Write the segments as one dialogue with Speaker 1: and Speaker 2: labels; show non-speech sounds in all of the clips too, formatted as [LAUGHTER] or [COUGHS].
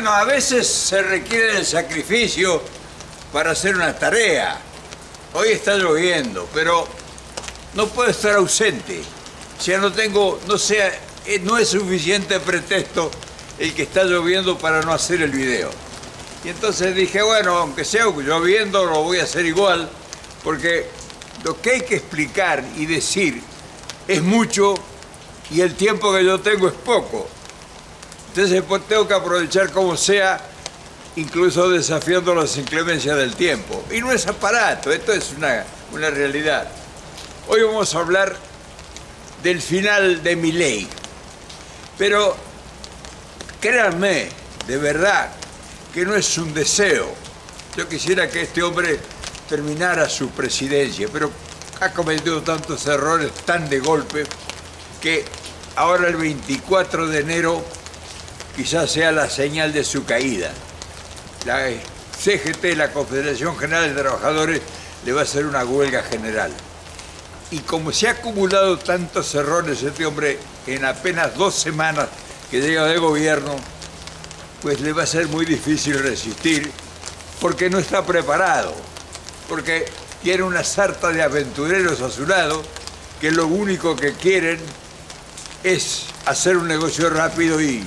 Speaker 1: Bueno, a veces se requiere el sacrificio para hacer una tarea. Hoy está lloviendo, pero no puedo estar ausente. Sea, no tengo, no sea, eh, no es suficiente pretexto el que está lloviendo para no hacer el video. Y entonces dije, bueno, aunque sea lloviendo, lo voy a hacer igual, porque lo que hay que explicar y decir es mucho y el tiempo que yo tengo es poco. Entonces pues, tengo que aprovechar como sea, incluso desafiando las inclemencias del tiempo. Y no es aparato, esto es una, una realidad. Hoy vamos a hablar del final de mi ley. Pero créanme, de verdad, que no es un deseo. Yo quisiera que este hombre terminara su presidencia, pero ha cometido tantos errores tan de golpe que ahora el 24 de enero quizás sea la señal de su caída. La CGT, la Confederación General de Trabajadores, le va a hacer una huelga general. Y como se ha acumulado tantos errores este hombre en apenas dos semanas que llega de gobierno, pues le va a ser muy difícil resistir porque no está preparado, porque tiene una sarta de aventureros a su lado que lo único que quieren es hacer un negocio rápido y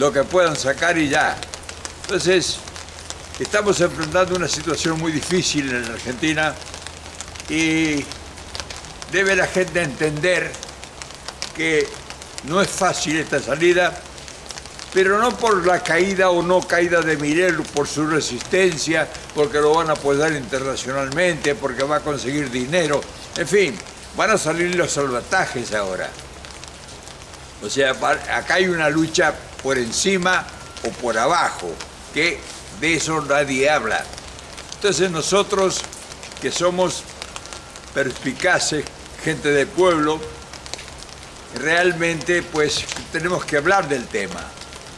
Speaker 1: lo que puedan sacar y ya. Entonces, estamos enfrentando una situación muy difícil en Argentina y debe la gente entender que no es fácil esta salida, pero no por la caída o no caída de Mirel, por su resistencia, porque lo van a apoyar internacionalmente, porque va a conseguir dinero, en fin, van a salir los salvatajes ahora. O sea, acá hay una lucha por encima o por abajo, que de eso nadie habla. Entonces nosotros, que somos perspicaces, gente del pueblo, realmente pues tenemos que hablar del tema.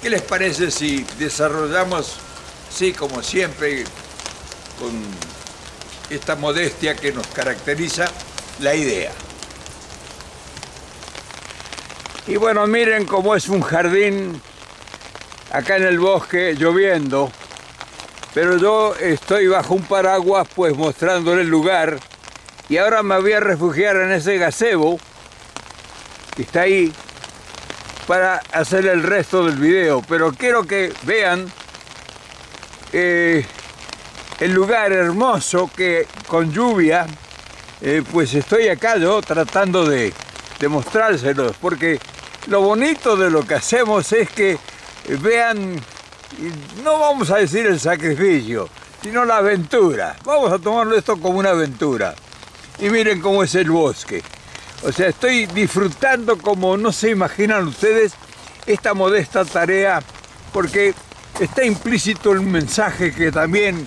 Speaker 1: ¿Qué les parece si desarrollamos, sí, como siempre, con esta modestia que nos caracteriza, la idea? Y bueno, miren cómo es un jardín acá en el bosque lloviendo, pero yo estoy bajo un paraguas pues mostrándole el lugar y ahora me voy a refugiar en ese gazebo que está ahí para hacer el resto del video. Pero quiero que vean eh, el lugar hermoso que con lluvia, eh, pues estoy acá yo tratando de, de mostrárselos, porque lo bonito de lo que hacemos es que vean, no vamos a decir el sacrificio, sino la aventura. Vamos a tomarlo esto como una aventura. Y miren cómo es el bosque. O sea, estoy disfrutando como no se imaginan ustedes esta modesta tarea porque está implícito el mensaje que también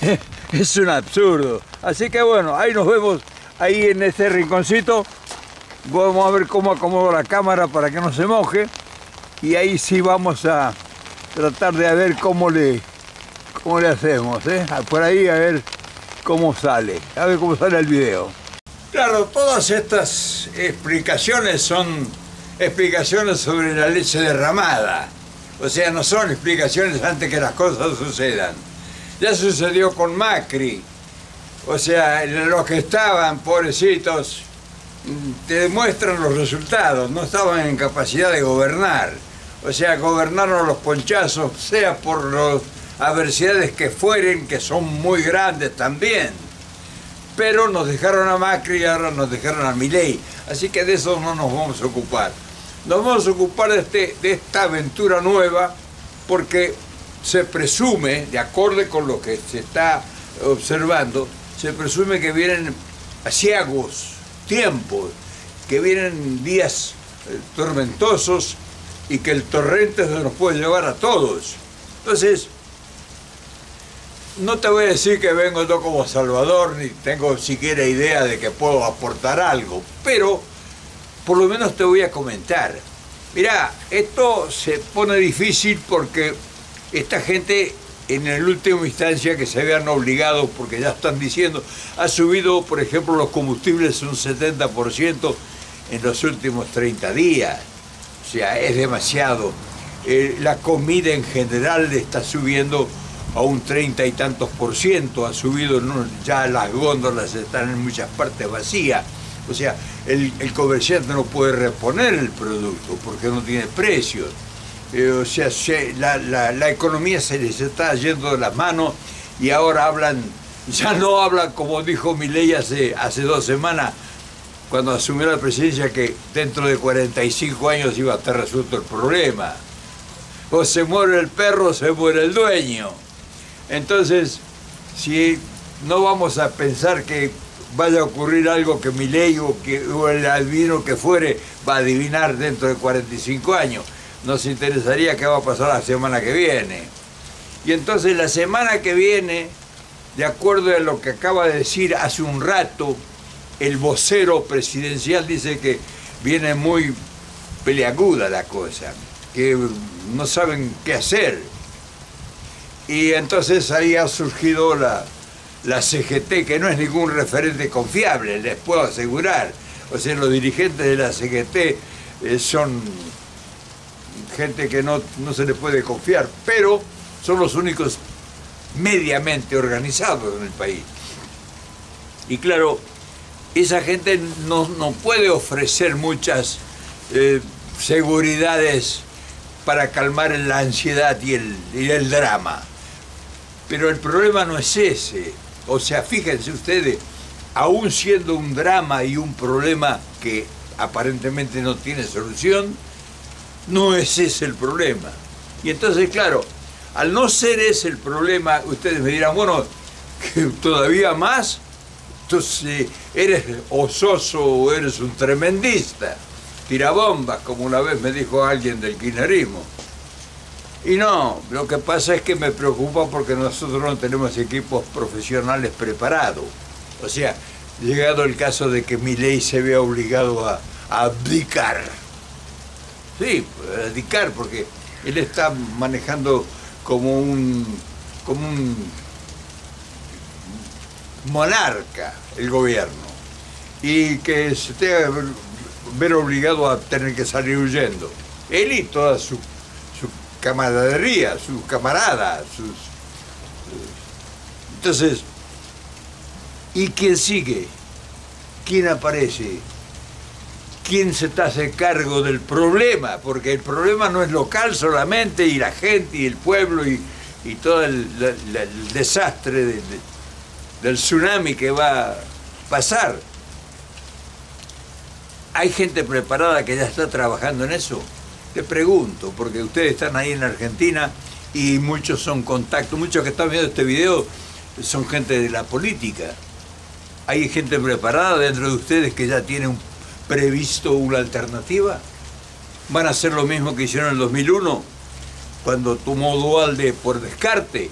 Speaker 1: [LAUGHS] es un absurdo. Así que bueno, ahí nos vemos ahí en este rinconcito. Vamos a ver cómo acomodo la cámara para que no se moje. Y ahí sí vamos a tratar de ver cómo le, cómo le hacemos. ¿eh? Por ahí a ver cómo sale. A ver cómo sale el video. Claro, todas estas explicaciones son explicaciones sobre la leche derramada. O sea, no son explicaciones antes que las cosas sucedan. Ya sucedió con Macri. O sea, los que estaban, pobrecitos, te demuestran los resultados. No estaban en capacidad de gobernar. O sea, gobernaron los ponchazos, sea por las adversidades que fueren, que son muy grandes también pero nos dejaron a Macri y ahora nos dejaron a Milei. Así que de eso no nos vamos a ocupar. Nos vamos a ocupar de, este, de esta aventura nueva porque se presume, de acuerdo con lo que se está observando, se presume que vienen asiagos, tiempos, que vienen días eh, tormentosos y que el torrente se nos puede llevar a todos. Entonces, no te voy a decir que vengo yo como Salvador, ni tengo siquiera idea de que puedo aportar algo, pero por lo menos te voy a comentar. Mirá, esto se pone difícil porque esta gente en el último instancia que se vean obligados, porque ya están diciendo, ha subido, por ejemplo, los combustibles un 70% en los últimos 30 días. O sea, es demasiado. eh, la comida en general está subiendo a un treinta y tantos por ciento, ha subido, ya las góndolas están en muchas partes vacías. O sea, el, comerciante no puede reponer el producto porque no tiene precios. Eh, o sea, la, economía se les está yendo de las manos y ahora hablan, ya no hablan como dijo Milei hace, hace dos semanas, cuando asumió la presidencia, que dentro de 45 años iba a estar resuelto el problema. O se muere el perro o se muere el dueño. Entonces, si no vamos a pensar que vaya a ocurrir algo que mi ley o, que, el adivino que fuere va a adivinar dentro de 45 años, nos interesaría qué va a pasar la semana que viene. Y entonces la semana que viene, de acuerdo a lo que acaba de decir hace un rato, el vocero presidencial dice que viene muy peleaguda la cosa, que no saben qué hacer y entonces ahí ha surgido la, CGT, que no es ningún referente confiable, les puedo asegurar. O sea, los dirigentes de la CGT eh, son gente que no, no se les puede confiar, pero son los únicos mediamente organizados en el país. Y claro, esa gente no, puede ofrecer muchas eh, seguridades para calmar la ansiedad y el, y el drama. Pero el problema no es ese. O sea, fíjense ustedes, aún siendo un drama y un problema que aparentemente no tiene solución, no es ese el problema. Y entonces, claro, al no ser ese el problema, ustedes me dirán, bueno, que [LAUGHS] todavía más, entonces eres ososo o eres un tremendista, tirabombas, como una vez me dijo alguien del kirchnerismo. Y no, lo que pasa es que me preocupa porque nosotros no tenemos equipos profesionales preparados. O sea, llegado el caso de que mi ley se vea obligado a, abdicar. Sí, abdicar porque él está manejando como un, como un monarca el gobierno y que se tenga ver obligado a tener que salir huyendo. Él y toda su camaradería, sus camaradas, sus... Entonces, ¿y quién sigue? ¿Quién aparece? ¿Quién se está hace cargo del problema? Porque el problema no es local solamente y la gente y el pueblo y, todo el, desastre del tsunami que va a pasar. ¿Hay gente preparada que ya está trabajando en eso? Te pregunto, porque ustedes están ahí en Argentina y muchos son contactos, muchos que están viendo este video son gente de la política. ¿Hay gente preparada dentro de ustedes que ya tienen previsto una alternativa? ¿Van a hacer lo mismo que hicieron en el 2001, cuando tomó Dualde por descarte?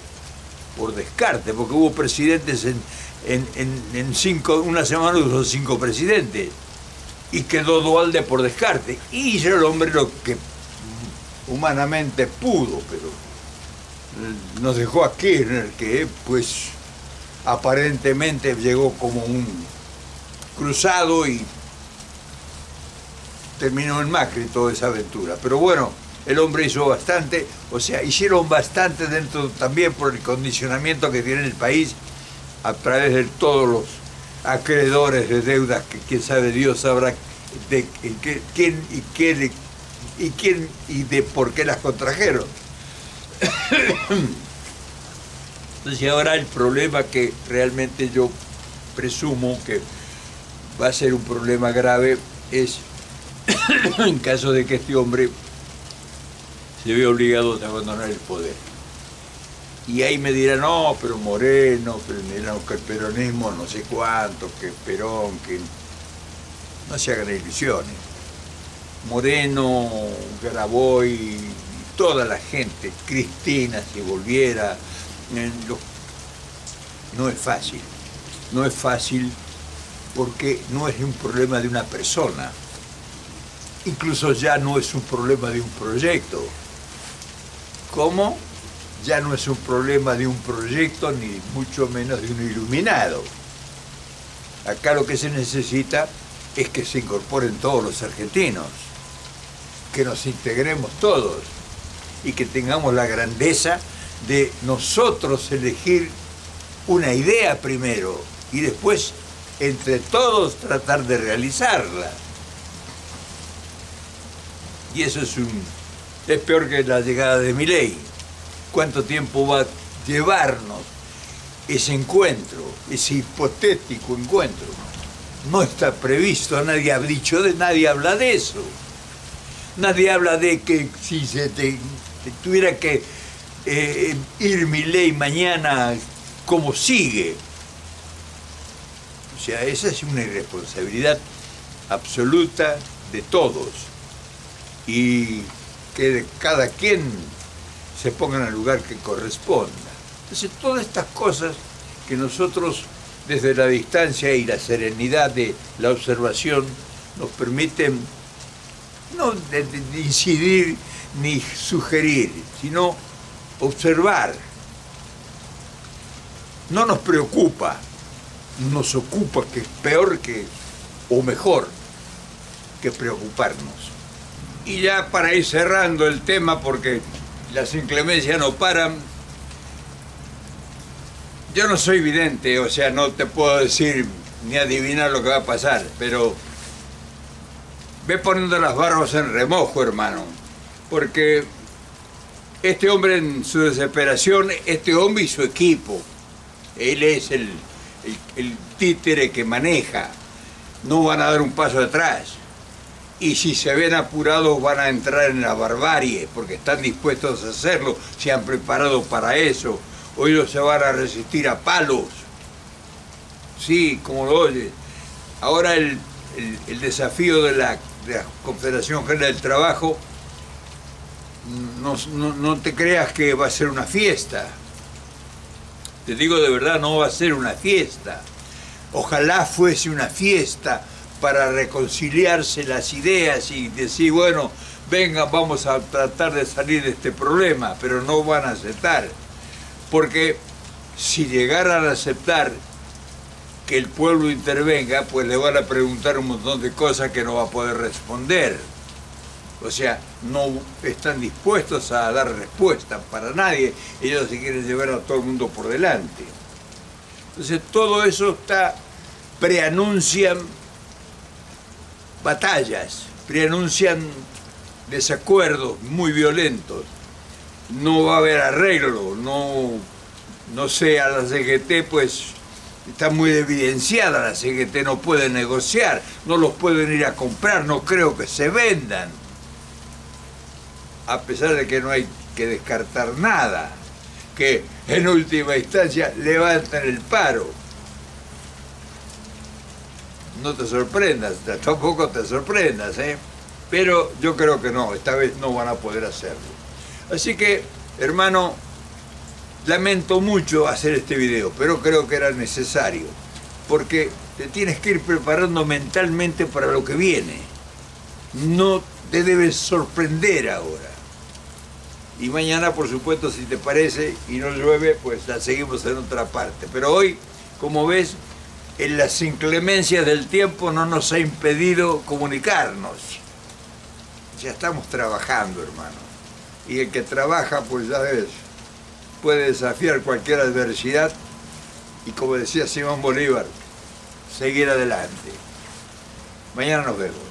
Speaker 1: Por descarte, porque hubo presidentes en, en, cinco, una semana hubo cinco presidentes y quedó Dualde por descarte. Y hizo el hombre lo que humanamente pudo, pero nos dejó a Kirchner, que pues aparentemente llegó como un cruzado y terminó en Macri toda esa aventura. Pero bueno, el hombre hizo bastante, o sea, hicieron bastante dentro también por el condicionamiento que tiene el país a través de todos los acreedores de deudas que quién sabe Dios sabrá de, quién y qué y quién y de por qué las contrajeron. Entonces ahora el problema que realmente yo presumo que va a ser un problema grave es [COUGHS] en caso de que este hombre se vea obligado a abandonar el poder. Y ahí me dirán, no, pero Moreno, pero dirán que el peronismo no sé cuánto, que Perón, que no se hagan ilusiones. Moreno, Graboy, toda la gente, Cristina si volviera, no es fácil, no es fácil porque no es un problema de una persona, incluso ya no es un problema de un proyecto. ¿Cómo? Ya no es un problema de un proyecto ni mucho menos de un iluminado. Acá lo que se necesita es que se incorporen todos los argentinos que nos integremos todos. y que tengamos la grandeza de nosotros elegir una idea primero y después entre todos tratar de realizarla. Y eso es un es peor que la llegada de mi ley. ¿Cuánto tiempo va a llevarnos ese encuentro, ese hipotético encuentro? No está previsto, nadie ha dicho de nadie habla de eso. Nadie habla de que si se tuviera que eh, ir mi ley mañana, ¿cómo sigue? O sea, esa es una irresponsabilidad absoluta de todos. Y que cada quien se ponga en el lugar que corresponda. Entonces, todas estas cosas que nosotros desde la distancia y la serenidad de la observación nos permiten no incidir ni sugerir, sino observar. No nos preocupa, nos ocupa, que es peor que, o mejor, que preocuparnos. Y ya para ir cerrando el tema, porque las inclemencias no paran, yo no soy vidente, o sea, no te puedo decir ni adivinar lo que va a pasar, pero ve poniendo las barbas en remojo, hermano, porque este hombre en su desesperación, este hombre y su equipo, él es el, el, títere que maneja, no van a dar un paso atrás. Y si se ven apurados van a entrar en la barbarie, porque están dispuestos a hacerlo, se han preparado para eso. Hoy no se van a resistir a palos. Sí, como lo oyes. Ahora el, desafío de la, de la Confederación General del Trabajo, no, no te creas que va a ser una fiesta te digo de verdad, no va a ser una fiesta. Ojalá fuese una fiesta para reconciliarse las ideas y decir, bueno, venga, vamos a tratar de salir de este problema, pero no van a aceptar. Porque si llegaran a aceptar que el pueblo intervenga, pues le van a preguntar un montón de cosas que no va a poder responder. O sea, no están dispuestos a dar respuesta para nadie. Ellos se quieren llevar a todo el mundo por delante. Entonces todo eso está, preanuncian batallas, preanuncian desacuerdos muy violentos. No va a haber arreglo, no, no sé, a la CGT pues está muy evidenciada, la CGT no puede negociar, no los pueden ir a comprar, no creo que se vendan a pesar de que no hay que descartar nada, que en última instancia levantan el paro. No te sorprendas, tampoco te sorprendas, ¿eh? pero yo creo que no, esta vez no van a poder hacerlo. Así que, hermano, lamento mucho hacer este video, pero creo que era necesario, porque te tienes que ir preparando mentalmente para lo que viene. No te debes sorprender ahora. Y mañana, por supuesto, si te parece y no llueve, pues la seguimos en otra parte. Pero hoy, como ves, en las inclemencias del tiempo no nos ha impedido comunicarnos. Ya estamos trabajando, hermano. Y el que trabaja, pues ya ves, puede desafiar cualquier adversidad y, como decía Simón Bolívar, seguir adelante. Mañana nos vemos.